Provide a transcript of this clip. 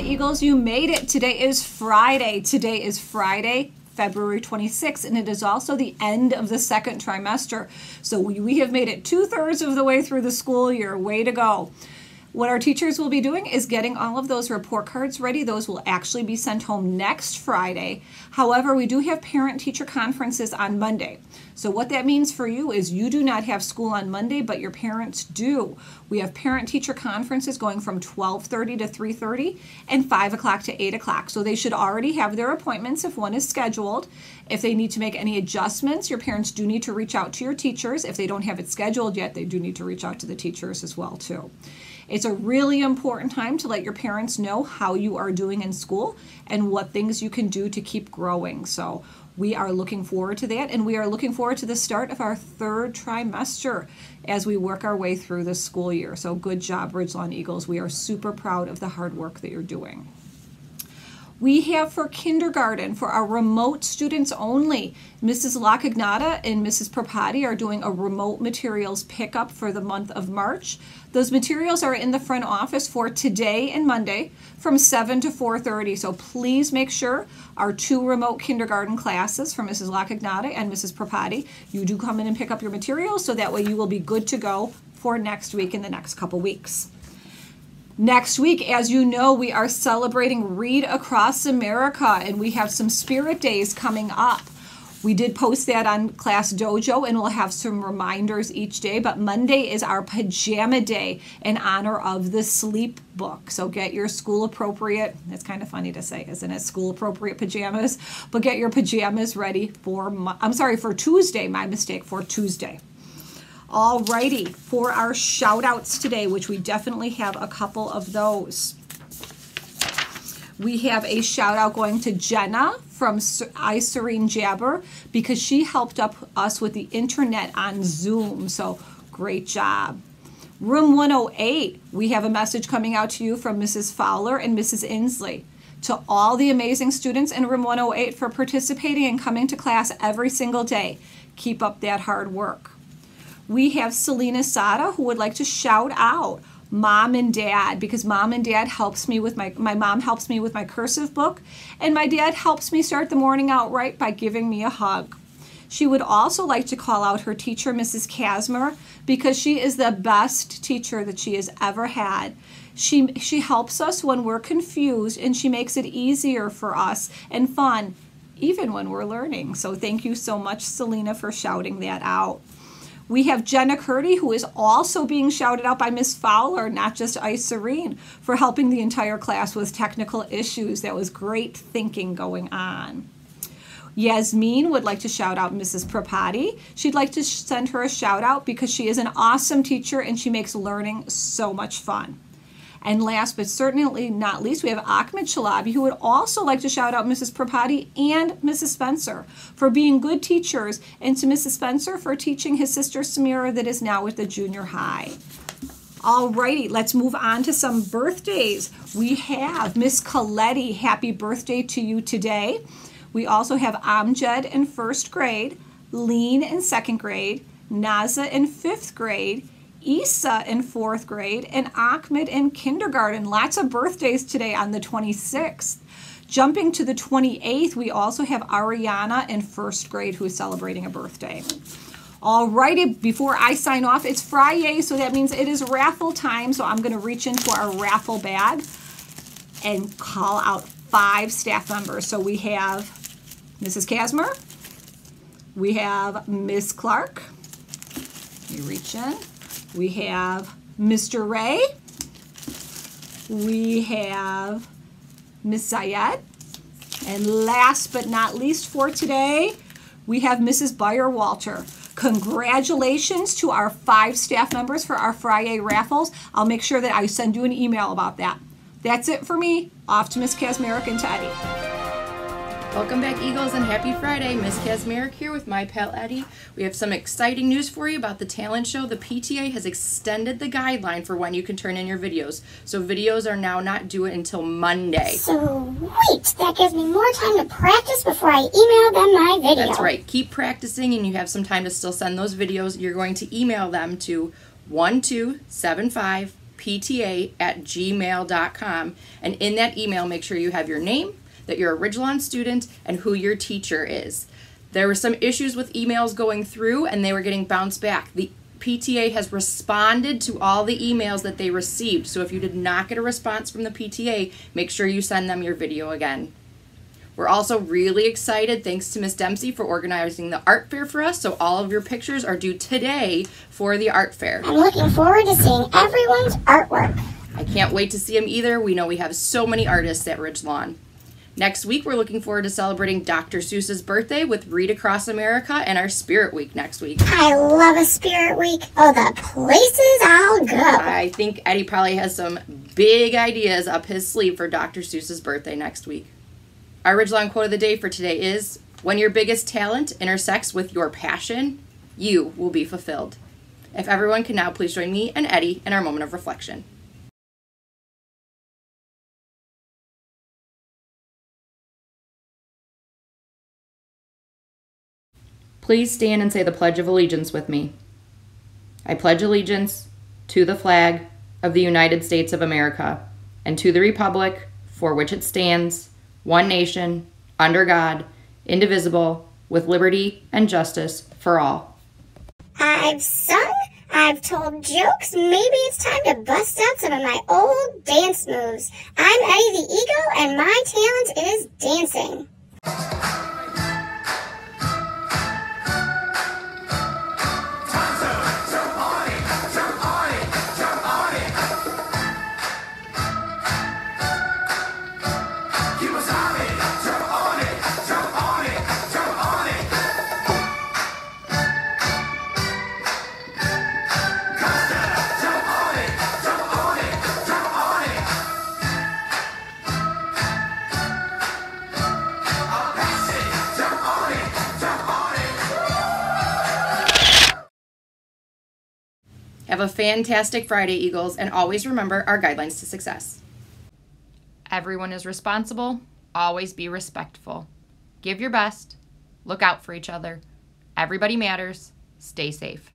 Eagles, you made it. Today is Friday. Today is Friday, February 26th, and it is also the end of the second trimester. So we, we have made it two thirds of the way through the school year. Way to go. What our teachers will be doing is getting all of those report cards ready. Those will actually be sent home next Friday. However, we do have parent teacher conferences on Monday. So what that means for you is you do not have school on Monday, but your parents do. We have parent teacher conferences going from 12:30 to 3:30 and 5 o'clock to 8 o'clock. So they should already have their appointments if one is scheduled. If they need to make any adjustments, your parents do need to reach out to your teachers. If they don't have it scheduled yet, they do need to reach out to the teachers as well too. It's a really important time to let your parents know how you are doing in school and what things you can do to keep growing. So we are looking forward to that, and we are looking forward to the start of our third trimester as we work our way through the school year. So, good job, Ridgelawn Eagles. We are super proud of the hard work that you're doing. We have for kindergarten, for our remote students only, Mrs. Lacagnata and Mrs. Propati are doing a remote materials pickup for the month of March. Those materials are in the front office for today and Monday from 7 to 4.30. So please make sure our two remote kindergarten classes for Mrs. Lacagnata and Mrs. Propati, you do come in and pick up your materials so that way you will be good to go for next week in the next couple weeks. Next week, as you know, we are celebrating Read Across America and we have some spirit days coming up. We did post that on Class Dojo and we'll have some reminders each day. But Monday is our pajama day in honor of the sleep book. So get your school appropriate, it's kind of funny to say, isn't it? School appropriate pajamas. But get your pajamas ready for, I'm sorry, for Tuesday, my mistake, for Tuesday. Alrighty, for our shout outs today, which we definitely have a couple of those. We have a shout out going to Jenna from I Serene Jabber because she helped up us with the internet on Zoom. So great job. Room 108, we have a message coming out to you from Mrs. Fowler and Mrs. Inslee. To all the amazing students in room 108 for participating and coming to class every single day. Keep up that hard work. We have Selena Sada who would like to shout out mom and dad because mom and dad helps me with my my mom helps me with my cursive book and my dad helps me start the morning out right by giving me a hug. She would also like to call out her teacher, Mrs. Casmer, because she is the best teacher that she has ever had. She, she helps us when we're confused and she makes it easier for us and fun, even when we're learning. So thank you so much, Selena, for shouting that out. We have Jenna Curdy, who is also being shouted out by Miss Fowler, not just Ice Serene, for helping the entire class with technical issues. That was great thinking going on. Yasmin would like to shout out Mrs. Propati. She'd like to send her a shout out because she is an awesome teacher and she makes learning so much fun. And last but certainly not least, we have Ahmed Chalabi, who would also like to shout out Mrs. Propati and Mrs. Spencer for being good teachers, and to Mrs. Spencer for teaching his sister Samira that is now at the junior high. Alrighty, let's move on to some birthdays. We have Miss Coletti, happy birthday to you today. We also have Amjad in first grade, Lean in second grade, Naza in fifth grade, Isa in fourth grade, and Ahmed in kindergarten. Lots of birthdays today on the 26th. Jumping to the 28th, we also have Ariana in first grade who is celebrating a birthday. Alrighty, before I sign off, it's Friday, so that means it is raffle time. So I'm going to reach into our raffle bag and call out five staff members. So we have Mrs. Casmer, we have Miss Clark. You reach in. We have Mr. Ray. We have Miss Zayed. And last but not least for today, we have Mrs. Bayer Walter. Congratulations to our five staff members for our Friday raffles. I'll make sure that I send you an email about that. That's it for me. Off to Miss Kasmerick and Teddy. Welcome back, Eagles, and happy Friday. Miss Kasmerick here with my pal Eddie. We have some exciting news for you about the talent show. The PTA has extended the guideline for when you can turn in your videos. So videos are now not due until Monday. Sweet! That gives me more time to practice before I email them my video. That's right. Keep practicing, and you have some time to still send those videos. You're going to email them to 1275 pta at gmail.com. And in that email, make sure you have your name, that you're a Ridge Lawn student, and who your teacher is. There were some issues with emails going through and they were getting bounced back. The PTA has responded to all the emails that they received. So if you did not get a response from the PTA, make sure you send them your video again. We're also really excited, thanks to Miss Dempsey, for organizing the art fair for us. So all of your pictures are due today for the art fair. I'm looking forward to seeing everyone's artwork. I can't wait to see them either. We know we have so many artists at Ridge Lawn. Next week, we're looking forward to celebrating Dr. Seuss's birthday with Read Across America and our Spirit Week next week. I love a spirit week. Oh, the places I'll go. I think Eddie probably has some big ideas up his sleeve for Dr. Seuss's birthday next week. Our Ridge Lawn quote of the day for today is When your biggest talent intersects with your passion, you will be fulfilled. If everyone can now please join me and Eddie in our moment of reflection. Please stand and say the Pledge of Allegiance with me. I pledge allegiance to the flag of the United States of America and to the Republic for which it stands, one nation, under God, indivisible, with liberty and justice for all. I've sung, I've told jokes. Maybe it's time to bust out some of my old dance moves. I'm Eddie the Eagle, and my talent is dancing. Have a fantastic Friday, Eagles, and always remember our guidelines to success. Everyone is responsible. Always be respectful. Give your best. Look out for each other. Everybody matters. Stay safe.